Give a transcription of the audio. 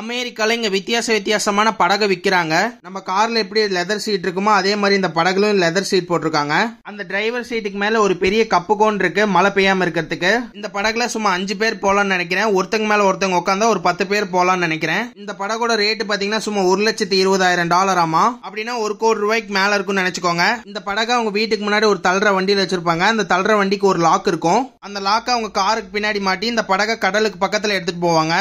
அமெரிக்கால இங்க வித்தியாச வித்தியாசமான படகு விற்கிறாங்க நம்ம கார்ல எப்படி லெதர் சீட் இருக்குமோ அதே மாதிரி இந்த படகுலும் லெதர் சீட் போட்டிருக்காங்க. அந்த டிரைவர் சீட்டுக்கு மேல ஒரு பெரிய கப்பு கோன் இருக்கு மழை பெய்யாம இருக்கிறதுக்கு. இந்த படகுல சும்மா அஞ்சு பேர் போலாம்னு நினைக்கிறேன். ஒருத்தங்க மேல ஒருத்தங்க உட்காந்தா ஒரு பத்து பேர் போலாம்னு நினைக்கிறேன். இந்த படகோட ரேட்டு பாத்தீங்கன்னா சும்மா ஒரு லட்சத்தி இருபதாயிரம் டாலர் ஆமா அப்படின்னா ஒரு கோடி ரூபாய்க்கு மேல இருக்கும்னு நினைச்சுக்கோங்க. இந்த படகு அவங்க வீட்டுக்கு முன்னாடி ஒரு தள்ளுற வண்டியில வச்சிருப்பாங்க. அந்த தள்ளுற வண்டிக்கு ஒரு லாக் இருக்கும். அந்த லாக்கை அவங்க காருக்கு பின்னாடி மாட்டி இந்த படகை கடலுக்கு பக்கத்துல எடுத்துட்டு போவாங்க.